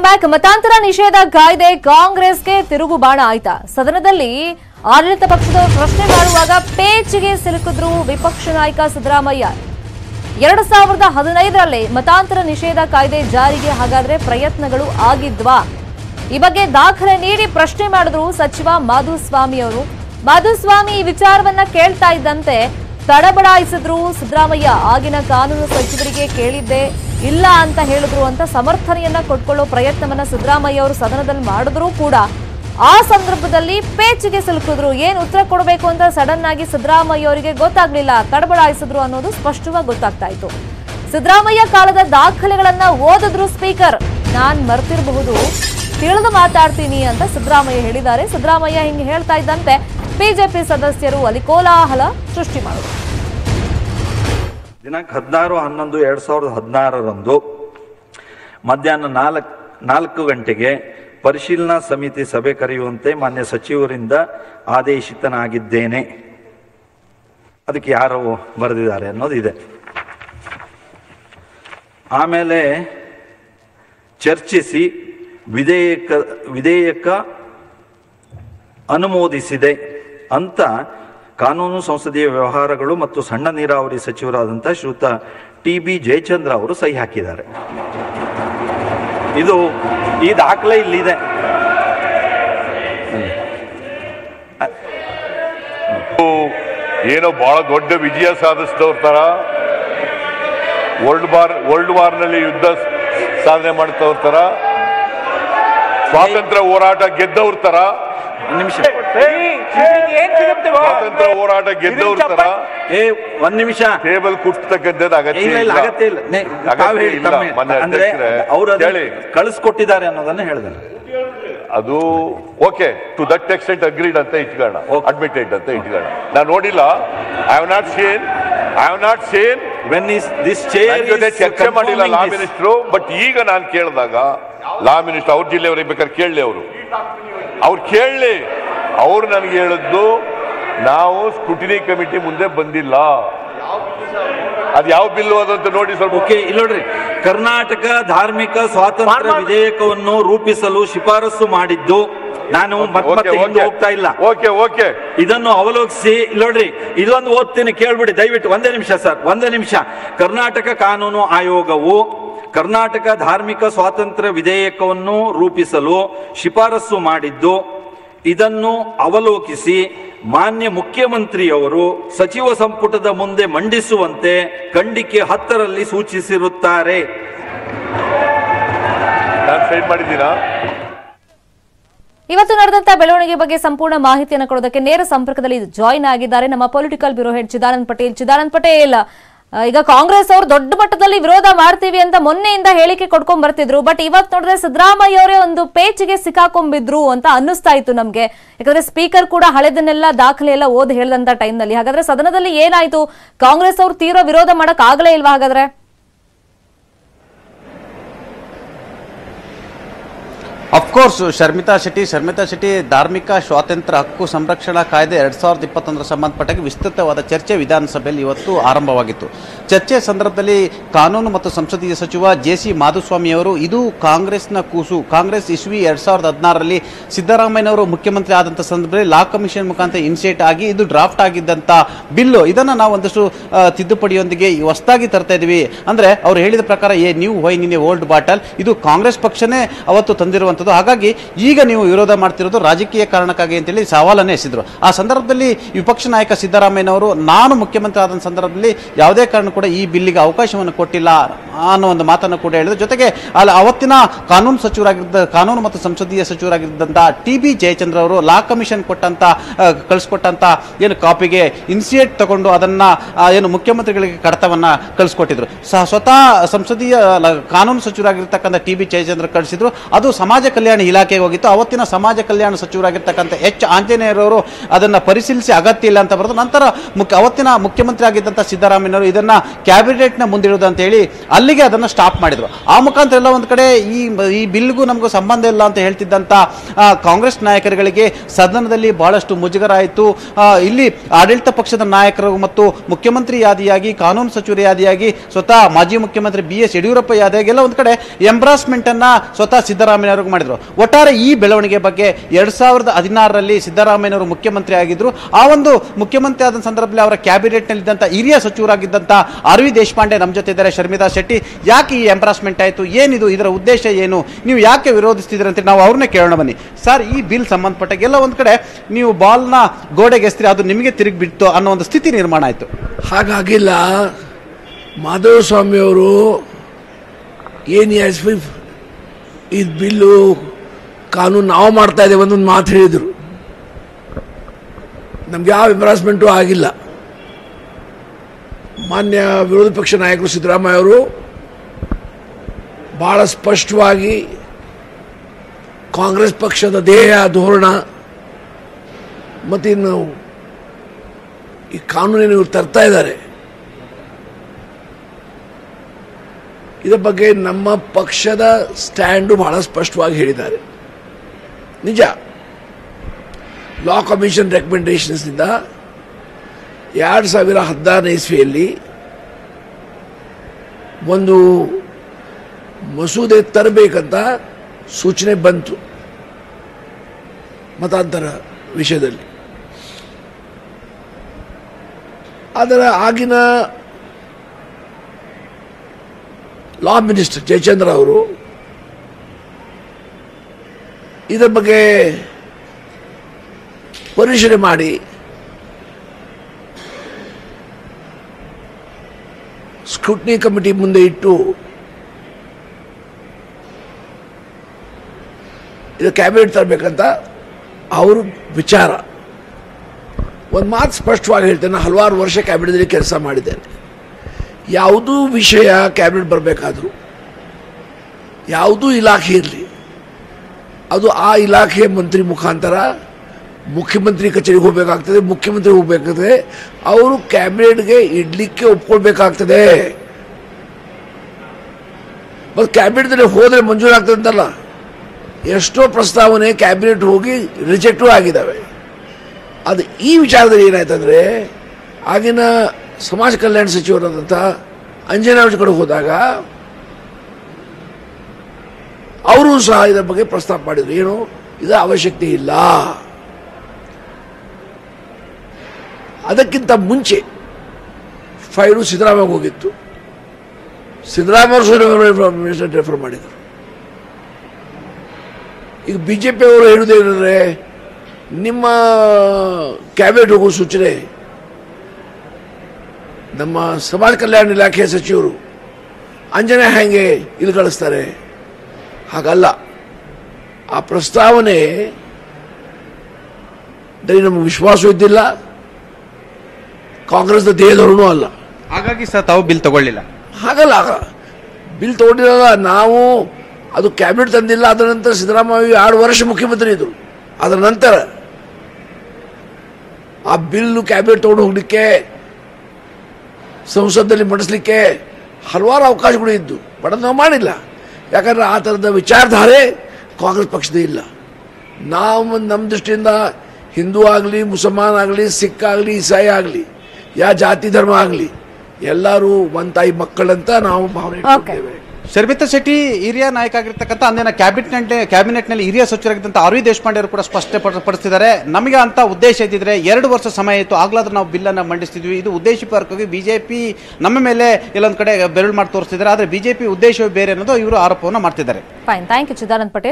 Back ಮತಾಂತರ ನಿಷೇಧ ಕಾಯ್ದೆ ಕಾಂಗ್ರೆಸ್ಗೆ ತಿರುಗು ಬಾಣ ಆಯ್ತಾ? ಸದನದಲ್ಲಿ ಆಡಳಿತ ಪಕ್ಷದವರು ಪ್ರಶ್ನೆ ಮಾಡುವಾಗ ಪೇಚಿಗೆ ಸಿಲುಕಿದ್ರು ವಿಪಕ್ಷ ನಾಯಕ ಸಿದ್ದರಾಮಯ್ಯ. ಎರಡು ಸಾವಿರದ ಹದಿನೈದರಲ್ಲಿ ಮತಾಂತರ ನಿಷೇಧ ಕಾಯ್ದೆ ಜಾರಿಗೆ ಹಾಗಾದ್ರೆ ಪ್ರಯತ್ನಗಳು ಆಗಿದ್ವಾ? ಈ ಬಗ್ಗೆ ದಾಖಲೆ ನೀಡಿ ಪ್ರಶ್ನೆ ಮಾಡಿದ್ರು ಸಚಿವ ಮಾಧುಸ್ವಾಮಿ ಅವರು. ಮಾಧುಸ್ವಾಮಿ ಈ ವಿಚಾರವನ್ನ ಕೇಳ್ತಾ ಇದ್ದಂತೆ ತಡಬಡಾಯಿಸಿದ್ರು ಸಿದ್ದರಾಮಯ್ಯ. ಆಗಿನ ಕಾನೂನು ಸಚಿವರಿಗೆ ಕೇಳಿದ್ದೆ. ಇಲ್ಲ ಅಂತ ಹೇಳಿದ್ರು ಅಂತ ಸಮರ್ಥನೆಯನ್ನ ಕೊಟ್ಕೊಳ್ಳೋ ಪ್ರಯತ್ನವನ್ನ ಸಿದ್ದರಾಮಯ್ಯ ಅವರು ಸದನದಲ್ಲಿ ಮಾಡಿದ್ರೂ ಕೂಡ ಆ ಸಂದರ್ಭದಲ್ಲಿ ಪೇಚಿಗೆ ಸಿಲುಕಿದ್ರು. ಏನ್ ಉತ್ತರ ಕೊಡಬೇಕು ಅಂತ ಸಡನ್ ಆಗಿ ಸಿದ್ದರಾಮಯ್ಯ ಅವರಿಗೆ ಗೊತ್ತಾಗ್ಲಿಲ್ಲ. ತಡಬಡಾಯಿಸಿದ್ರು ಅನ್ನೋದು ಸ್ಪಷ್ಟವಾಗಿ ಗೊತ್ತಾಗ್ತಾ ಇತ್ತು. ಸಿದ್ದರಾಮಯ್ಯ ಕಾಲದ ದಾಖಲೆಗಳನ್ನ ಓದಿದ್ರು ಸ್ಪೀಕರ್. ನಾನ್ ಮರ್ತಿರಬಹುದು. ತಿಳಿದು ಮಾತಾಡ್ತೀನಿ ಅಂತ ಸಿದ್ದರಾಮಯ್ಯ ಹೇಳಿದ್ದಾರೆ. ಸಿದ್ದರಾಮಯ್ಯ ಹಿಂಗೆ ಹೇಳ್ತಾ ಇದ್ದಂತೆ ಬಿಜೆಪಿ ಸದಸ್ಯರು ಅಲ್ಲಿ ಕೋಲಾಹಲ ಸೃಷ್ಟಿ ಮಾಡಿದ್ರು. ದಿನಾಂಕ ಹದಿನಾರು ಹನ್ನೊಂದು ಎರಡು ಸಾವಿರದ ಹದಿನಾರರಂದು ಮಧ್ಯಾಹ್ನ ನಾಲ್ಕು ನಾಲ್ಕು ಗಂಟೆಗೆ ಪರಿಶೀಲನಾ ಸಮಿತಿ ಸಭೆ ಕರೆಯುವಂತೆ ಮಾನ್ಯ ಸಚಿವರಿಂದ ಆದೇಶಿತನಾಗಿದ್ದೇನೆ. ಅದಕ್ಕೆ ಯಾರು ಬರೆದಿದ್ದಾರೆ ಅನ್ನೋದು ಇದೆ. ಆಮೇಲೆ ಚರ್ಚಿಸಿ ವಿಧೇಯಕ ವಿಧೇಯಕ ಅನುಮೋದಿಸಿದೆ ಅಂತ ಕಾನೂನು ಸಂಸದೀಯ ವ್ಯವಹಾರಗಳು ಮತ್ತು ಸಣ್ಣ ನೀರಾವರಿ ಸಚಿವರಾದಂಥ ಶ್ರೀಯುತ ಟಿ ಬಿ ಜಯಚಂದ್ರ ಅವರು ಸಹಿ ಹಾಕಿದ್ದಾರೆ. ಇದು ಈ ದಾಖಲೆ ಇಲ್ಲಿದೆ. ಏನೋ ಬಹಳ ದೊಡ್ಡ ವಿಜಯ ಸಾಧಿಸಿದವ್ರ ತರ ವರ್ಲ್ಡ್ ವಾರ್ ವರ್ಲ್ಡ್ ವಾರ್ನಲ್ಲಿ ಯುದ್ಧ ಸಾಧನೆ ಮಾಡ್ತವ್ರ ತರ ಸ್ವಾತಂತ್ರ್ಯ ಹೋರಾಟ ಗೆದ್ದವ್ರ ತರ. ಒಂದ್ ನಿಮಿಷ ಸ್ವಾತಂತ್ರ್ಯ ಹೋರಾಟ ಗೆದ್ದವ್ರ ತರ. ಏ ಒಂದ್ ನಿಮಿಷ. ಟೇಬಲ್ ಕುಟ್ಟತಕ್ಕಂಥದ್ದು ಅಗತ್ಯ ಇಲ್ಲ ಇಲ್ಲ ಇಲ್ಲ. ಅಗತ್ಯ ಇಲ್ಲ. ನೇ, ಅಗತ್ಯ ಹೇಳಿ ಇಲ್ಲ. ತಮ್ಮ- ಅಂದ್ರೆ ಅಧ್ಯಕ್ಷರೇ, ಅವರು ಹೇಳಿ. ಕಳಿಸ್ಕೊಟ್ಟಿದ್ದಾರೆ ಅನ್ನೋದನ್ನ ಹೇಳಿದ್ರು ಅದು okay to that extent agreed ಅಂತ ಇಟ್ಕೋಣ Okay. ಅಡ್ಮಿಟೆಡ್ ಅಂತ ಇಟ್ಕೋಣ ನಾನು ನೋಡಿಲ್ಲ. I have not seen I have not seen when is this chair ಜೊತೆ ಚರ್ಚೆ ಮಾಡಿಲ್ಲ ಲಾ ಮಿನಿಸ್ಟ್ರು ಬಟ್ ಈಗ ನಾನು ಕೇಳಿದಾಗ ಲಾ ಮಿನಿಸ್ಟರ್ ಅವ್ರ ಜಿಲ್ಲೆಯವ್ರಿಗೆ ಬೇಕಾದ್ರೆ ಕೇಳಲಿ ಅವರು. ಅವ್ರು ಕೇಳಲಿ. ಅವ್ರು ನನಗೆ ಹೇಳಿದ್ದು ನಾವು ಸ್ಕ್ರೂಟಿನಿ ಕಮಿಟಿ ಮುಂದೆ ಬಂದಿಲ್ಲ. ಅದು ಯಾವ ಬಿಲ್ಲು ಅದಂತ ನೋಡಿ ಸ್ವಲ್ಪ. ಓಕೆ ಇಲ್ಲ ನೋಡ್ರಿ. ಕರ್ನಾಟಕ ಧಾರ್ಮಿಕ ಸ್ವಾತಂತ್ರ್ಯ ವಿಧೇಯಕವನ್ನು ರೂಪಿಸಲು ಶಿಫಾರಸು ಮಾಡಿದ್ದು ನಾನು ಮತ್ತೆ ಹೋಗ್ತಾ ಇಲ್ಲ. Okay okay. ಇದನ್ನು ಅವಲೋಕಿಸಿ ಇಲ್ಲಿ ನೋಡ್ರಿ ಇದೊಂದು ಓದ್ತೀನಿ ಕೇಳ್ಬಿಡಿ ದಯವಿಟ್ಟು ಒಂದೇ ನಿಮಿಷ ಸರ್ ಒಂದೇ ನಿಮಿಷ. ಕರ್ನಾಟಕ ಕಾನೂನು ಆಯೋಗವು ಕರ್ನಾಟಕ ಧಾರ್ಮಿಕ ಸ್ವಾತಂತ್ರ್ಯ ವಿಧೇಯಕವನ್ನು ರೂಪಿಸಲು ಶಿಫಾರಸು ಮಾಡಿದ್ದು ಇದನ್ನು ಅವಲೋಕಿಸಿ ಮಾನ್ಯ ಮುಖ್ಯಮಂತ್ರಿಯವರು ಸಚಿವ ಸಂಪುಟದ ಮುಂದೆ ಮಂಡಿಸುವಂತೆ ಖಂಡಿಕೆ ಹತ್ತರಲ್ಲಿ ಸೂಚಿಸಿರುತ್ತಾರೆ. ಇವತ್ತು ನಡೆದಂತ ಬೆಳವಣಿಗೆ ಬಗ್ಗೆ ಸಂಪೂರ್ಣ ಮಾಹಿತಿಯನ್ನು ಕೊಡೋದಕ್ಕೆ ನೇರ ಸಂಪರ್ಕದಲ್ಲಿ ಜಾಯಿನ್ ಆಗಿದ್ದಾರೆ. ನಮ್ಮ political bureau head Chidanand Patel. Chidanand Patel ಈಗ ಕಾಂಗ್ರೆಸ್ ಅವರು ದೊಡ್ಡ ಮಟ್ಟದಲ್ಲಿ ವಿರೋಧ ಮಾಡ್ತೀವಿ ಅಂತ ಮೊನ್ನೆಯಿಂದ ಹೇಳಿಕೆ ಕೊಡ್ಕೊಂಡ್ ಬರ್ತಿದ್ರು. ಬಟ್ ಇವತ್ ನೋಡಿದ್ರೆ ಸಿದ್ದರಾಮಯ್ಯ ಅವರೇ ಒಂದು ಪೇಚಿಗೆ ಸಿಕ್ಕಾಕೊಂಡ್ಬಿದ್ರು ಅಂತ ಅನ್ನಿಸ್ತಾ ಇತ್ತು ನಮ್ಗೆ. ಯಾಕಂದ್ರೆ ಸ್ಪೀಕರ್ ಕೂಡ ಹಳೆದನ್ನೆಲ್ಲ ದಾಖಲೆ ಎಲ್ಲ ಓದಿ ಹೇಳಿದಂತ ಟೈಮ್ನಲ್ಲಿ. ಹಾಗಾದ್ರೆ ಸದನದಲ್ಲಿ ಏನಾಯ್ತು? ಕಾಂಗ್ರೆಸ್ ಅವರು ತೀವ್ರ ವಿರೋಧ ಮಾಡಕ್ ಆಗಲೇ ಇಲ್ವಾ ಹಾಗಾದ್ರೆ? ಅಫ್ಕೋರ್ಸ್ ಶರ್ಮಿತಾ ಶೆಟ್ಟಿ ಶರ್ಮಿತಾ ಶೆಟ್ಟಿ ಧಾರ್ಮಿಕ ಸ್ವಾತಂತ್ರ್ಯ ಹಕ್ಕು ಸಂರಕ್ಷಣಾ ಕಾಯ್ದೆ ಎರಡ್ ಸಾವಿರದ ಇಪ್ಪತ್ತೊಂದರ ಸಂಬಂಧಪಟ್ಟಾಗಿ ವಿಸ್ತೃತವಾದ ಚರ್ಚೆ ವಿಧಾನಸಭೆಯಲ್ಲಿ ಇವತ್ತು ಆರಂಭವಾಗಿತ್ತು. ಚರ್ಚೆ ಸಂದರ್ಭದಲ್ಲಿ ಕಾನೂನು ಮತ್ತು ಸಂಸದೀಯ ಸಚಿವ ಜೆ ಸಿ ಮಾಧುಸ್ವಾಮಿಯವರು ಇದು ಕಾಂಗ್ರೆಸ್ನ ಕೂಸು. ಕಾಂಗ್ರೆಸ್ ಇಸ್ವಿ ಎರಡ್ ಸಾವಿರದ ಹದಿನಾರರಲ್ಲಿ ಸಿದ್ದರಾಮಯ್ಯನವರು ಮುಖ್ಯಮಂತ್ರಿ ಆದಂಥ ಸಂದರ್ಭದಲ್ಲಿ ಲಾ ಕಮಿಷನ್ ಮುಖಾಂತರ ಇನಿಷಿಯೇಟ್ ಆಗಿ, ಇದು ಡ್ರಾಫ್ಟ್ ಆಗಿದ್ದಂಥ ಬಿಲ್ಲು. ಇದನ್ನು ನಾವು ಒಂದಷ್ಟು ತಿದ್ದುಪಡಿಯೊಂದಿಗೆ ಹೊಸದಾಗಿ ತರ್ತಾ ಇದ್ದೀವಿ ಅಂದರೆ ಅವರು ಹೇಳಿದ ಪ್ರಕಾರ, ಏ ನ್ಯೂ ವೈನ್ ನಿನ್ನೆ ಓಲ್ಡ್ ಬಾಟಲ್. ಇದು ಕಾಂಗ್ರೆಸ್ ಪಕ್ಷನೇ ಅವತ್ತು ತಂದಿರುವಂಥದ್ದು ಹಾಗಾಗಿ ಈಗ ನೀವು ವಿರೋಧ ಮಾಡ್ತಿರೋದು ರಾಜಕೀಯ ಕಾರಣಕ್ಕಾಗಿ ಅಂತೇಳಿ ಸವಾಲನ್ನೇ ಎಸೆದರು. ಆ ಸಂದರ್ಭದಲ್ಲಿ ವಿಪಕ್ಷ ನಾಯಕ ಸಿದ್ದರಾಮಯ್ಯನವರು, ನಾನು ಮುಖ್ಯಮಂತ್ರಿ ಆದ ಸಂದರ್ಭದಲ್ಲಿ ಯಾವುದೇ ಕಾರಣ ಕೂಡ ಈ ಬಿಲ್ಲಿಗೆ ಅವಕಾಶವನ್ನು ಕೊಟ್ಟಿಲ್ಲ ಅನ್ನೋ ಒಂದು ಮಾತನ್ನು ಕೂಡ ಹೇಳಿದ್ರು. ಜೊತೆಗೆ ಅಲ್ಲಿ, ಅವತ್ತಿನ ಕಾನೂನು ಸಚಿವರಾಗಿದ್ದ, ಕಾನೂನು ಮತ್ತು ಸಂಸದೀಯ ಸಚಿವರಾಗಿದ್ದಂಥ ಟಿ ಬಿ ಜಯಚಂದ್ರ ಅವರು ಲಾ ಕಮಿಷನ್ ಕೊಟ್ಟಂತ ಕಳಿಸ್ಕೊಟ್ಟಂಥ ಏನು ಕಾಪಿಗೆ ಇನ್ಸಿಯೇಟ್ ತಗೊಂಡು ಅದನ್ನ ಏನು ಮುಖ್ಯಮಂತ್ರಿಗಳಿಗೆ ಕಡತವನ್ನ ಕಳಿಸ್ಕೊಟ್ಟಿದ್ರು. ಸ್ವತಃ ಸಂಸದೀಯ ಕಾನೂನು ಸಚಿವರಾಗಿರ್ತಕ್ಕಂಥ ಟಿ ಬಿ ಜಯಚಂದ್ರ ಕಳಿಸಿದ್ರು. ಅದು ಸಮಾಜ ಕಲ್ಯಾಣ ಇಲಾಖೆಗೆ ಹೋಗಿತ್ತು. ಅವತ್ತಿನ ಸಮಾಜ ಕಲ್ಯಾಣ ಸಚಿವರಾಗಿರ್ತಕ್ಕಂಥ ಎಚ್. ಆಂಜನೇಯರವರು ಅದನ್ನು ಪರಿಶೀಲಿಸಿ ಅಗತ್ಯ ಇಲ್ಲ ಅಂತ ಬರೆದು ನಂತರ ಮುಖ್ಯ ಅವತ್ತಿನ ಮುಖ್ಯಮಂತ್ರಿ ಆಗಿದ್ದಂಥ ಸಿದ್ದರಾಮಯ್ಯನವರು ಇದನ್ನು ಕ್ಯಾಬಿನೆಟ್ನ ಮುಂದಿಡುವುದು ಅಂತ ಹೇಳಿ ಅಲ್ಲಿಗೆ ಅದನ್ನು ಸ್ಟಾಪ್ ಮಾಡಿದರು. ಆ ಮುಖಾಂತರ ಎಲ್ಲ ಒಂದು ಕಡೆ ಈ ಈ ಬಿಲ್ಗೂ ನಮಗೂ ಸಂಬಂಧ ಇಲ್ಲ ಅಂತ ಹೇಳ್ತಿದ್ದಂಥ ಕಾಂಗ್ರೆಸ್ ನಾಯಕರುಗಳಿಗೆ ಸದನದಲ್ಲಿ ಬಹಳಷ್ಟು ಮುಜುಗರ ಆಯಿತು ಇಲ್ಲಿ ಆಡಳಿತ ಪಕ್ಷದ ನಾಯಕರು ಮತ್ತು ಮುಖ್ಯಮಂತ್ರಿ ಯಾದಿಯಾಗಿ, ಕಾನೂನು ಸಚಿವರ ಯಾದಿಯಾಗಿ, ಸ್ವತಃ ಮಾಜಿ ಮುಖ್ಯಮಂತ್ರಿ ಬಿ ಎಸ್ ಯಡಿಯೂರಪ್ಪ ಯಾದಿಯಾಗಿ ಎಲ್ಲ ಒಂದು ಕಡೆ ಎಂಬ್ರಾಸ್ಮೆಂಟ್ ಅನ್ನ ಸ್ವತಃ ಸಿದ್ದರಾಮಯ್ಯವ್ರಿಗೆ ಮಾಡಿದ್ರು. ಒಟ್ಟಾರೆ ಈ ಬೆಳವಣಿಗೆ ಬಗ್ಗೆ ಎರಡು ಸಾವಿರದ ಹದಿನಾರರಲ್ಲಿ ಸಿದ್ದರಾಮಯ್ಯನವರು ಮುಖ್ಯಮಂತ್ರಿ ಆಗಿದ್ರು. ಆ ಒಂದು ಮುಖ್ಯಮಂತ್ರಿ ಆದ ಸಂದರ್ಭದಲ್ಲಿ ಅವರ ಕ್ಯಾಬಿನೆಟ್ನಲ್ಲಿದ್ದಂಥ ಹಿರಿಯ ಸಚಿವರಾಗಿದ್ದಂಥ ಆರ್ ವಿ ದೇಶಪಾಂಡೆ ನಮ್ಮ ಜೊತೆ ಇದ್ದಾರೆ. ಶರ್ಮಿತಾ ಶೆಟ್ಟಿ, ಯಾಕೆ ಈ ಎಂಬ್ರಾಸ್ಮೆಂಟ್ ಆಯಿತು? ಏನಿದು? ಇದರ ಉದ್ದೇಶ ಏನು? ನೀವು ಯಾಕೆ ವಿರೋಧಿಸ್ತಿದ್ದೀರ ಅಂತ ನಾವು ಅವ್ರನ್ನೇ ಕೇಳೋಣ ಬನ್ನಿ. ಸರ್, ಈ ಬಿಲ್ ಸಂಬಂಧಪಟ್ಟ ಎಲ್ಲ ಒಂದು ಕಡೆ ನೀವು ಬಾಲ್ನ ಗೋಡೆಗೆ ಎಸ್ತ್ರಿ, ಅದು ನಿಮಗೆ ತಿರುಗಿ ಬಿಡ್ತು ಅನ್ನೋ ಒಂದು ಸ್ಥಿತಿ ನಿರ್ಮಾಣ ಆಯಿತು. ಹಾಗಾಗಿಲ್ಲ. ಮಾಧವಸ್ವಾಮಿಯವರು ಏನು ಎಸ್ ಪಿ ಇದು ಬಿಲ್ಲು ಕಾನೂನು ನಾವು ಮಾಡ್ತಾ ಇದ್ದೇವೆ ಒಂದು ಮಾತು ಹೇಳಿದರು. ನಮ್ಗೆ ಯಾವ ಎಂಬರಾಸ್ಮೆಂಟು ಆಗಿಲ್ಲ. ಮಾನ್ಯ ವಿರೋಧ ಪಕ್ಷ ನಾಯಕರು ಸಿದ್ದರಾಮಯ್ಯ ಅವರು ಭಾಳ ಸ್ಪಷ್ಟವಾಗಿ ಕಾಂಗ್ರೆಸ್ ಪಕ್ಷದ ದೇಹ, ಧೋರಣ ಮತ್ತಿನ್ನು ಈ ಕಾನೂನೇನು ಇವ್ರು ತರ್ತಾ ಇದ್ದಾರೆ. ಇದರ ಬಗ್ಗೆ ನಮ್ಮ ಪಕ್ಷದ ಸ್ಟ್ಯಾಂಡು ಬಹಳ ಸ್ಪಷ್ಟವಾಗಿ ಹೇಳಿದ್ದಾರೆ. ನಿಜ. ಲಾ ಕಮಿಷನ್ ರೆಕಮೆಂಡೇಷನ್ಸ್ನಿಂದ ಎರಡು ಸಾವಿರ ಹದಿನಾರನೇ ಇಸ್ವಿಯಲ್ಲಿ ಒಂದು ಮಸೂದೆ ತರಬೇಕಂತ ಸೂಚನೆ ಬಂತು. ಮತಾಂತರ ವಿಷಯದಲ್ಲಿ. ಅದರ ಆಗಿನ ಲಾ ಮಿನಿಸ್ಟರ್ ಜಯಚಂದ್ರ ಅವರು, ಇದರ ಬಗ್ಗೆ ಪರಿಶೀಲನೆ ಮಾಡಿ, ಸ್ಕ್ರೂಟ್ನಿ ಕಮಿಟಿ ಮುಂದೆ ಇಟ್ಟು, ಇದು ಕ್ಯಾಬಿನೆಟ್ ತರಬೇಕಂತ ಅವರು ವಿಚಾರ. ಒಂದು ಮಾತು ಸ್ಪಷ್ಟವಾಗಿ ಹೇಳ್ತೇನೆ ಹಲವಾರು ವರ್ಷ ಕ್ಯಾಬಿನೆಟ್ದಲ್ಲಿ ಕೆಲಸ ಮಾಡಿದ್ದೇನೆ. ಯಾವುದೂ ವಿಷಯ ಕ್ಯಾಬಿನೆಟ್ ಬರಬೇಕಾದ್ರೂ, ಯಾವುದೂ ಇಲಾಖೆ ಇರಲಿ, ಅದು ಆ ಇಲಾಖೆಯ ಮಂತ್ರಿ ಮುಖಾಂತರ ಮುಖ್ಯಮಂತ್ರಿ ಕಚೇರಿಗೆ ಹೋಗಬೇಕಾಗ್ತದೆ, ಮುಖ್ಯಮಂತ್ರಿ ಹೋಗಬೇಕಾಗ್ತದೆ, ಅವರು ಕ್ಯಾಬಿನೆಟ್ಗೆ ಇಡ್ಲಿಕ್ಕೆ ಒಪ್ಕೊಳ್ಬೇಕಾಗ್ತದೆ. ಮತ್ತು ಕ್ಯಾಬಿನೆಟ್ದಲ್ಲಿ ಹೋದರೆ ಮಂಜೂರಾಗ್ತದೆ ಅಂತಲ್ಲ, ಎಷ್ಟೋ ಪ್ರಸ್ತಾವನೆ ಕ್ಯಾಬಿನೆಟ್ ಹೋಗಿ ರಿಜೆಕ್ಟೂ ಆಗಿದ್ದಾವೆ. ಅದು ಈ ವಿಚಾರದಲ್ಲಿ ಏನಾಯ್ತಂದ್ರೆ, ಆಗಿನ ಸಮಾಜ ಕಲ್ಯಾಣ ಸಚಿವರಾದಂಥ ಅಂಜನಾವ್ರ ಕಡೆ ಹೋದಾಗ ಅವರು ಸಹ ಇದರ ಬಗ್ಗೆ ಪ್ರಸ್ತಾಪ ಮಾಡಿದ್ರು. ಏನು? ಇದರ ಅವಶ್ಯಕತೆ ಇಲ್ಲ. ಅದಕ್ಕಿಂತ ಮುಂಚೆ ಫೈಲು ಸಿದ್ದರಾಮಯ್ಯ ಹೋಗಿತ್ತು. ಸಿದ್ದರಾಮಯ್ಯ ರೆಫರ್ ಮಾಡಿದರು. ಈಗ ಬಿ ಜೆ ಪಿ ಅವರು ಹೇಳುವುದೇನೆಂದರೆ ನಿಮ್ಮ ಕ್ಯಾಬಿನೆಟ್ ಹೋಗುವ ಸೂಚನೆ ನಮ್ಮ ಸಮಾಜ ಕಲ್ಯಾಣ ಇಲಾಖೆಯ ಸಚಿವರು ಅಂಜನೆ ಹೆಂಗೆ ಇಲ್ಲಿ ಕಳಿಸ್ತಾರೆ? ಹಾಗಲ್ಲ. ಆ ಪ್ರಸ್ತಾವನೆ ನಮಗೆ ವಿಶ್ವಾಸ ಇದ್ದಿಲ್ಲ. ಕಾಂಗ್ರೆಸ್ನ ದೇಹದವರೂ ಅಲ್ಲ. ಹಾಗಾಗಿ ಸರ್ ತಾವು ಬಿಲ್ ತಗೊಳ್ಳಿಲ್ಲ? ಹಾಗಲ್ಲ. ಬಿಲ್ ತಗೊಂಡಿರಲ್ಲ ನಾವು ಅದು ಕ್ಯಾಬಿನೆಟ್ ತಂದಿಲ್ಲ ಅದರ ನಂತರ ಸಿದ್ದರಾಮಯ್ಯ ಎರಡು ವರ್ಷ ಮುಖ್ಯಮಂತ್ರಿ ಇದ್ರು. ಅದರ ನಂತರ ಆ ಬಿಲ್ಲು ಕ್ಯಾಬಿನೆಟ್ ತಗೊಂಡು ಹೋಗ್ಲಿಕ್ಕೆ ಸಂಸತ್ತಲ್ಲಿ ಮಂಡಿಸ್ಲಿಕ್ಕೆ ಹಲವಾರು ಅವಕಾಶಗಳು ಇದ್ದು ಬಟ್ ನಾವು ಮಾಡಿಲ್ಲ. ಯಾಕಂದ್ರೆ ಆ ಥರದ ವಿಚಾರಧಾರೆ ಕಾಂಗ್ರೆಸ್ ಪಕ್ಷದ ಇಲ್ಲ. ನಾವು ನಮ್ಮ ದೃಷ್ಟಿಯಿಂದ ಹಿಂದೂ ಆಗಲಿ, ಮುಸಲ್ಮಾನ್ ಆಗಲಿ, ಸಿಖ್ ಆಗಲಿ, ಇಸಾಯಿ ಆಗಲಿ, ಯಾ ಜಾತಿ ಧರ್ಮ ಆಗಲಿ, ಎಲ್ಲರೂ ಒಂದು ತಾಯಿ ಮಕ್ಕಳಂತ ನಾವು ಭಾವನೆ ಶರ್ಮಿತಾ ಶೆಟ್ಟಿ ಹಿರಿಯ ನಾಯಕ ಆಗಿರ್ತಕ್ಕಂಥ ಅಂದಿನ ಕ್ಯಾಬಿನೆಟ್ ಕ್ಯಾಬಿನೆಟ್ನಲ್ಲಿ ಹಿರಿಯ ಸಚಿವರಾಗಿದ್ದಂಥ ಆರ್ ವಿ ದೇಶಪಾಂಡೆ ಕೂಡ ಸ್ಪಷ್ಟಪಡಿಸಿದ್ದಾರೆ. ನಮಗೆ ಅಂತ ಉದ್ದೇಶ ಇದ್ದಿದ್ರೆ ಎರಡು ವರ್ಷ ಸಮಯ ಇತ್ತು. ಆಗ್ಲಾದ್ರೂ ನಾವು ಬಿಲ್ಲನ್ನು ಮಂಡಿಸ್ತಿದ್ವಿ. ಇದು ಉದ್ದೇಶಪೂರ್ವಕವಾಗಿ ಬಿಜೆಪಿ ನಮ್ಮ ಮೇಲೆ ಎಲ್ಲೊಂದು ಕಡೆ ಬೆರಳು ಮಾಡಿ ತೋರಿಸ್ತಿದ್ದಾರೆ. ಆದರೆ ಬಿಜೆಪಿ ಉದ್ದೇಶವೇ ಬೇರೆ ಅನ್ನೋದು ಇವರು ಆರೋಪವನ್ನು ಮಾಡ್ತಿದ್ದಾರೆ. Fine thank you Chidanand Patel.